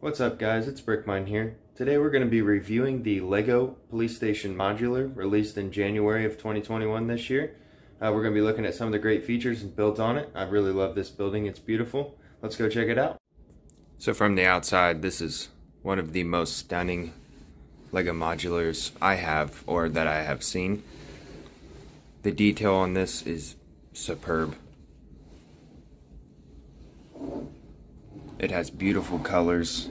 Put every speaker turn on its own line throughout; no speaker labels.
What's up guys, it's Brick Mind here. Today we're going to be reviewing the LEGO Police Station Modular released in January of 2021 this year. Uh, we're going to be looking at some of the great features and builds on it. I really love this building, it's beautiful. Let's go check it out. So from the outside, this is one of the most stunning LEGO modulars I have or that I have seen. The detail on this is superb. It has beautiful colors,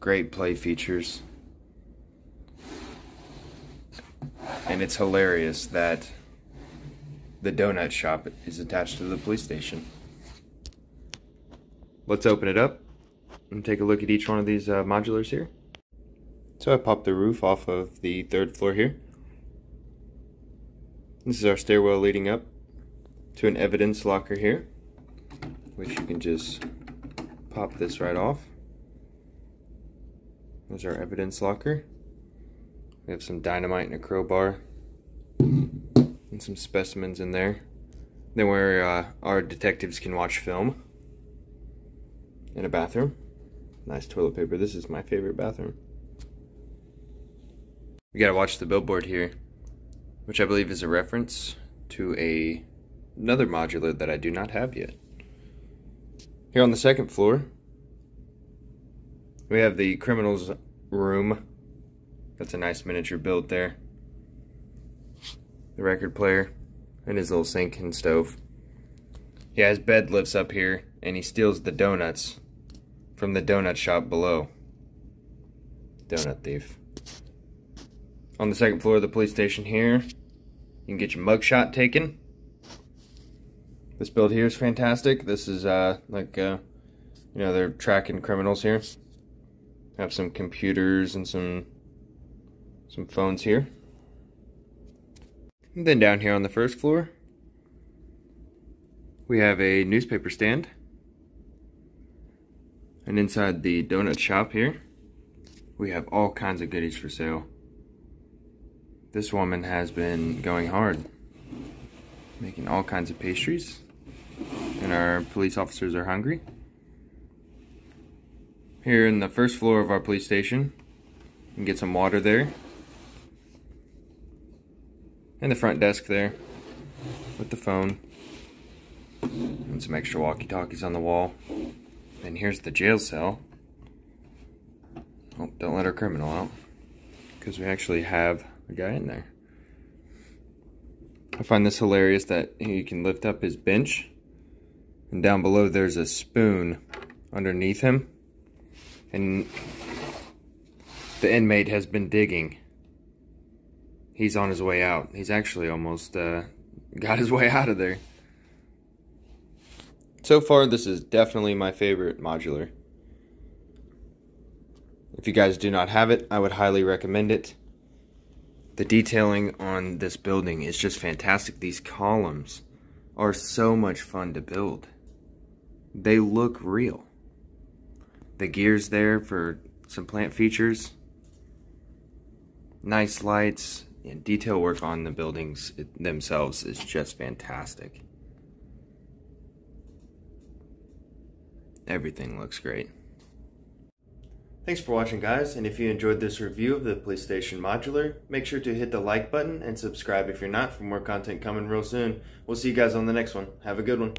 great play features, and it's hilarious that the donut shop is attached to the police station. Let's open it up and take a look at each one of these uh, modulars here. So I popped the roof off of the third floor here. This is our stairwell leading up to an evidence locker here, which you can just pop this right off. There's our evidence locker. We have some dynamite and a crowbar and some specimens in there. Then where uh, our detectives can watch film in a bathroom. Nice toilet paper. This is my favorite bathroom. We gotta watch the billboard here, which I believe is a reference to a another modular that I do not have yet. Here on the second floor, we have the criminal's room. That's a nice miniature build there. The record player and his little sink and stove. Yeah, his bed lifts up here and he steals the donuts from the donut shop below. Donut thief. On the second floor of the police station here, you can get your mugshot taken. This build here is fantastic. This is uh, like, uh, you know, they're tracking criminals here. Have some computers and some some phones here. And then down here on the first floor, we have a newspaper stand. And inside the donut shop here, we have all kinds of goodies for sale. This woman has been going hard, making all kinds of pastries and our police officers are hungry. Here in the first floor of our police station, you can get some water there. And the front desk there with the phone. And some extra walkie-talkies on the wall. And here's the jail cell. Oh, don't let our criminal out. Because we actually have a guy in there. I find this hilarious that he can lift up his bench and down below there's a spoon underneath him. And the inmate has been digging. He's on his way out. He's actually almost uh, got his way out of there. So far, this is definitely my favorite modular. If you guys do not have it, I would highly recommend it. The detailing on this building is just fantastic. These columns are so much fun to build they look real. The gear's there for some plant features. Nice lights and detail work on the buildings themselves is just fantastic. Everything looks great. Thanks for watching guys, and if you enjoyed this review of the Police Station Modular, make sure to hit the like button and subscribe if you're not for more content coming real soon. We'll see you guys on the next one. Have a good one.